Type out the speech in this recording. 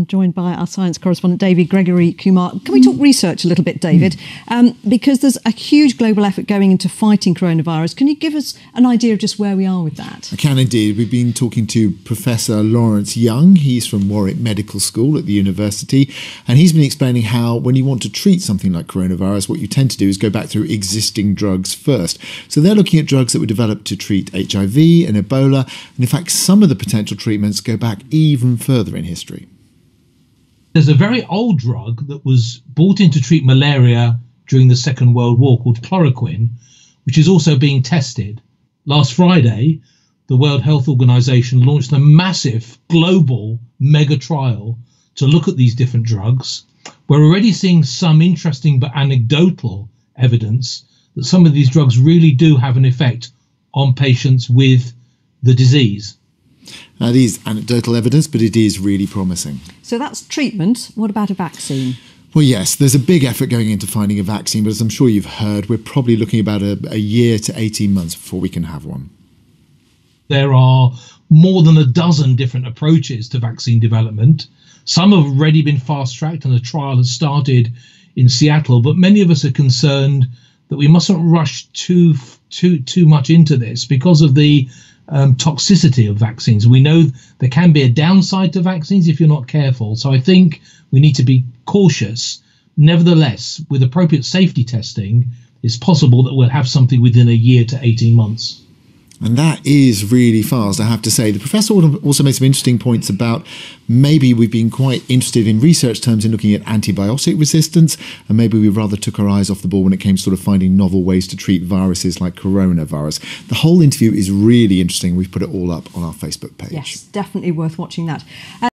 I'm joined by our science correspondent, David Gregory Kumar. Can we talk research a little bit, David? Um, because there's a huge global effort going into fighting coronavirus. Can you give us an idea of just where we are with that? I can indeed. We've been talking to Professor Lawrence Young. He's from Warwick Medical School at the university, and he's been explaining how when you want to treat something like coronavirus, what you tend to do is go back through existing drugs first. So they're looking at drugs that were developed to treat HIV and Ebola, and in fact, some of the potential treatments go back even further in history. There's a very old drug that was brought in to treat malaria during the Second World War called chloroquine, which is also being tested. Last Friday, the World Health Organization launched a massive global mega trial to look at these different drugs. We're already seeing some interesting but anecdotal evidence that some of these drugs really do have an effect on patients with the disease. That is anecdotal evidence, but it is really promising. So that's treatment. What about a vaccine? Well, yes, there's a big effort going into finding a vaccine, but as I'm sure you've heard, we're probably looking about a, a year to 18 months before we can have one. There are more than a dozen different approaches to vaccine development. Some have already been fast tracked and a trial has started in Seattle, but many of us are concerned that we mustn't rush too too too much into this because of the um, toxicity of vaccines. We know there can be a downside to vaccines if you're not careful. So I think we need to be cautious. Nevertheless, with appropriate safety testing, it's possible that we'll have something within a year to 18 months. And that is really fast, I have to say. The professor also made some interesting points about maybe we've been quite interested in research terms in looking at antibiotic resistance, and maybe we rather took our eyes off the ball when it came to sort of finding novel ways to treat viruses like coronavirus. The whole interview is really interesting. We've put it all up on our Facebook page. Yes, definitely worth watching that. Uh,